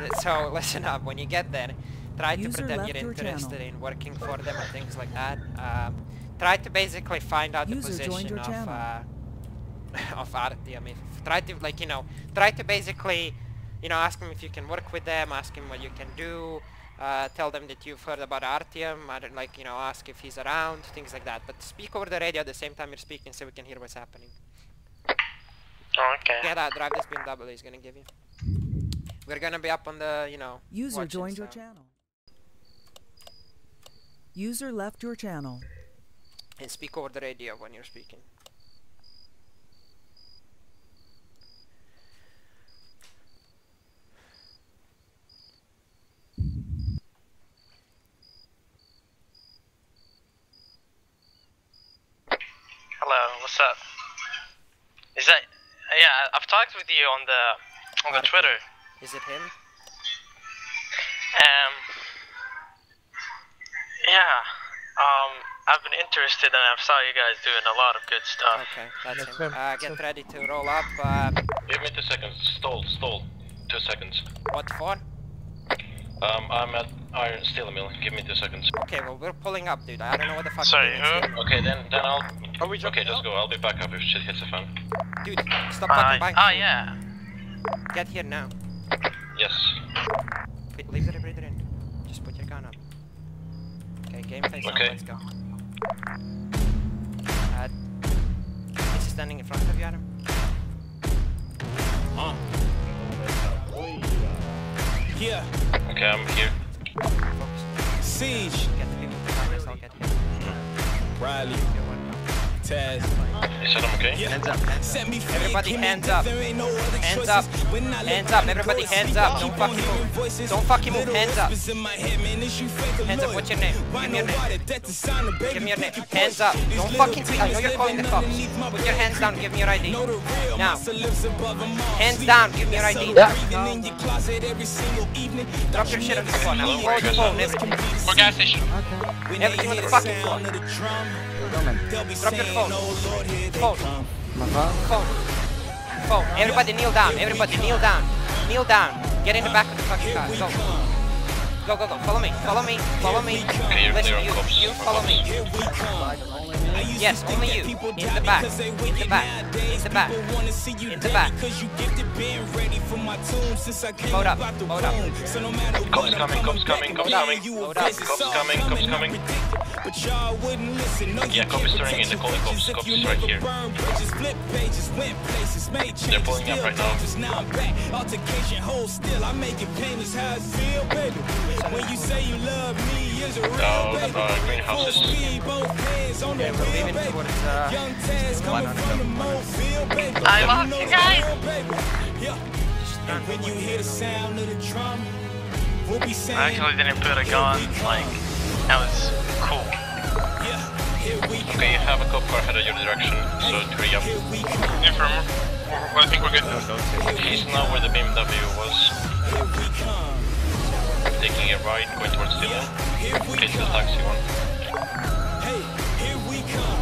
th- so listen up. When you get there, try to pretend you're interested channel. in working for them and things like that. Um, try to basically find out User the position of uh, of Artyom. If try to like you know try to basically you know ask them if you can work with them, ask him what you can do. Uh, tell them that you've heard about Artyom, I don't like, you know, ask if he's around, things like that. But speak over the radio at the same time you're speaking so we can hear what's happening. Oh, okay. Yeah, that drive this BMW is gonna give you. We're gonna be up on the, you know. User watching, joined your channel. User left your channel. And speak over the radio when you're speaking. Hello, what's up? Is that? Yeah, I've talked with you on the on the Artyom. Twitter. Is it him? Um. Yeah. Um. I've been interested, and I've saw you guys doing a lot of good stuff. Okay, that's Yes, him. sir. Uh, get ready to roll up. Uh, Give me two seconds. Stall, stall. Two seconds. what for? Um, I'm at Iron Steel Mill. Give me two seconds. Okay, well we're pulling up, dude. I don't know what the fuck. Sorry, you're doing who? Okay, then then I'll. Are we Okay, just go. I'll be back up if shit hits the fan. Dude, stop Uh, fucking buying. oh yeah. Get here now. Yes. Wait, leave the rebreather in. Just put your gun up. Okay, game face on, let's go. Uh, is he standing in front of you, Adam? here Okay, I'm here. Focus. Siege. Get the people behind us, I'll get him. Riley, Good one. Taz. You said I'm okay? Hands up, hands up. Set me free, Everybody hands up. there ain't Hands up. When I look Hands up, everybody across, hands up. up, Don't fucking move. Don't fucking move. Hands up. whispers in my head, man, is you fake or Hands up. What's your name? Give me your name. why the death is sign of baby Give me your name. Hands up. Don't fucking tweet. I know you're calling the cops. Put your hands down. Give me your ID. Know Now. monster lives above them all. Hands down. Give me your ID. Yeah. Breathing in your closet every single evening. Drop your shit on the floor now. Hold the phone, everything. We're gas station. When Everything they on the the fucking sound of the drum, they'll be Drop your saying, phone. "Oh Lord, Phone. Uh-huh. Phone. Phone. Everybody kneel down. Everybody kneel down. Kneel down. Get in the back of the fucking car. Go. Go, go, go. Follow me. Follow me. Follow me. Okay, you're Listen, clear on you, cops. you follow me. Here we come. I used Yes, to think only that you. people In doubt the me back. 'cause they In wicked the back. nowadays. In the back. People wanna see you In the dead back. because you gifted being ready for my tomb since I came Load up. out the Load up. womb. So no matter Cops what, I'm coming, cops back coming, and cops giving coming. you a Load up. visit. Cops Saw coming, it cops I coming. Predicted, But y'all wouldn't listen. No, you Yeah, cop can't in. the They're calling your cops. bridges if Cops you is right here. burn bridges, flip pages, went places, made changes, pulling up right now. Now I'm back, altercation, hold still. I make it painless how it feel, baby. When you say you love me, is a real Oh, baby. uh, Full greenhouses. speed, both hands on the Okay, we're wheel, leaving baby. towards, uh, Young Taz coming from the mobile, baby. I You love you the guys. real, baby. Yeah. And when you hear the sound of the drum, we'll be saying, I actually didn't put a gun. Like that was cool. yeah, here we come. Okay, you have a cop car headed your direction, so hurry up. Here we come. Informer. Well, I think we're good. He's now where the BMW was, Here we taking a ride, going towards Steel Mill. Here we Okay, to the come. taxi one. Hey, here we come.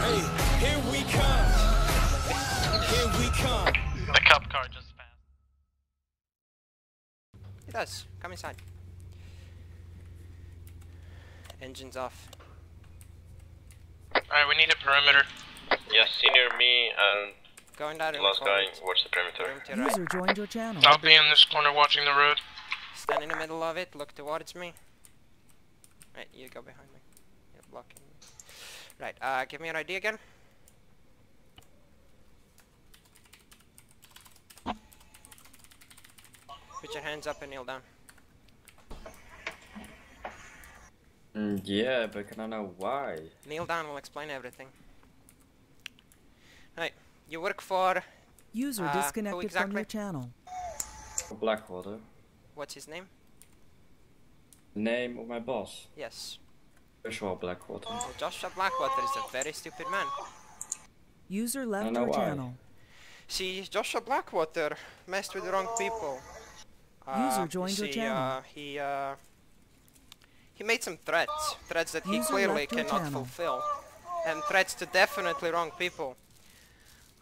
Hey, here we come. Here we come. The cop car just passed. It does. Come inside. Engines off. Alright, we need a perimeter. Yes, senior, me, and Go in the last guy watch the perimeter. Room to your right. User joined your channel. I'll be in this corner watching the road. Stand in the middle of it. Look towards me. Right, you go behind me. You're blocking me. Right, uh, give me an ID again. Put your hands up and kneel down. Yeah, but can I know why? Kneel down, we'll explain everything. Right, you work for, User Uh, who disconnected from your channel. Blackwater. what's his name? Name of my boss. Yes. Joshua Blackwater. Well, Joshua Blackwater is a very stupid man. User left your why. channel. See, Joshua Blackwater messed with the wrong people. User you joined your channel. Uh, he uh, he made some threats, threats that he clearly cannot channel. fulfill, and threats to definitely wrong people.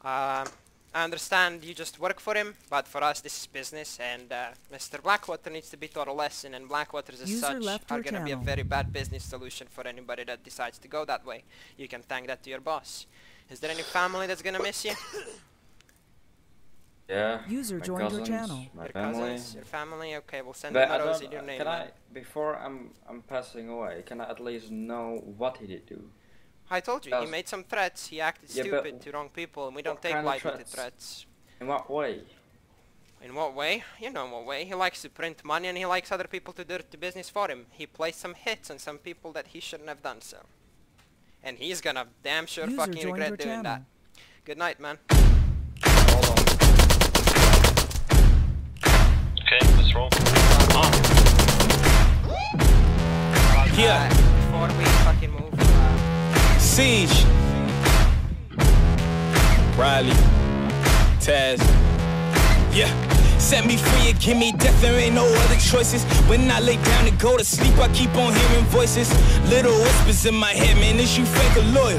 Um, I understand you just work for him, but for us this is business, and uh, Mr. Blackwater needs to be taught a lesson, and Blackwaters as User such are gonna be a very bad business solution for anybody that decides to go that way. You can thank that to your boss. Is there any family that's gonna miss you? Yeah. User my joined your channel. My your family. cousins, your family? Okay, we'll send But them I a in your name. can. I, before I'm I'm passing away, can I at least know what he did do? I told you, he made some threats, he acted Yeah, stupid to wrong people, and we don't take kind lightly to threats? threats. In what way? In what way? You know in what way. He likes to print money and he likes other people to do the business for him. He plays some hits on some people that he shouldn't have done so. And he's gonna damn sure User fucking regret your doing that. Good night, man. Siege. Riley. Taz. Yeah. Set me free and give me death, there ain't no other choices. When I lay down to go to sleep, I keep on hearing voices. Little whispers in my head, man, is you fake a lawyer?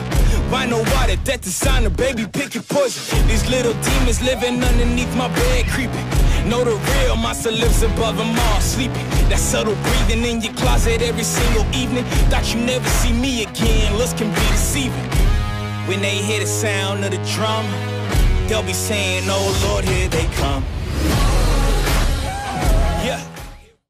Why no water, death designer, baby, pick your poison. These little demons living underneath my bed, creeping. Know the real monster lives above them all, sleeping. That subtle breathing in your closet every single evening. Thought you never see me again, looks can be deceiving. When they hear the sound of the drum, they'll be saying, Oh Lord, here they come.